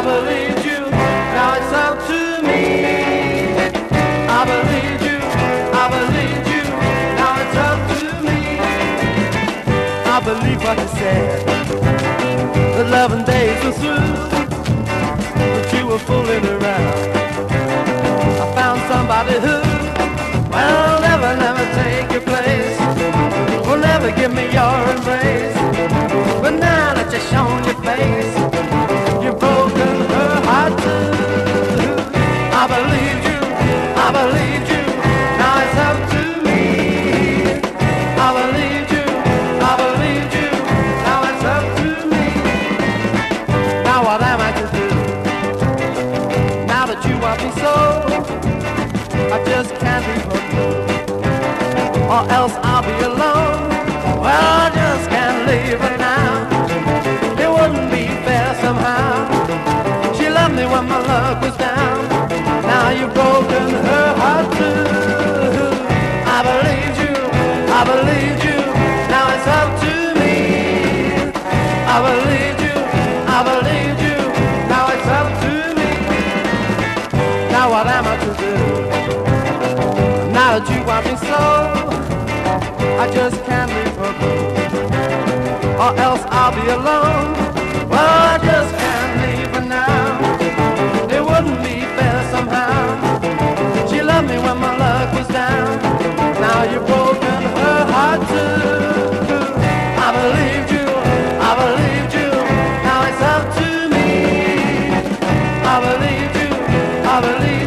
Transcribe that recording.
I believed you, now it's up to me. I believed you, I believed you, now it's up to me. I believe what you said. The loving days were through, but you were fooling around. I found somebody who, well, never, never take your place. Will never give me your embrace. But now that you've shown your face, that you want me so, I just can't leave her blue. Or else I'll be alone. Well, I just can't leave her now. It wouldn't be fair somehow. She loved me when my luck was down. Now what am I to do? Now that you want me so, I just can't leave her. Or else I'll be alone. I believe.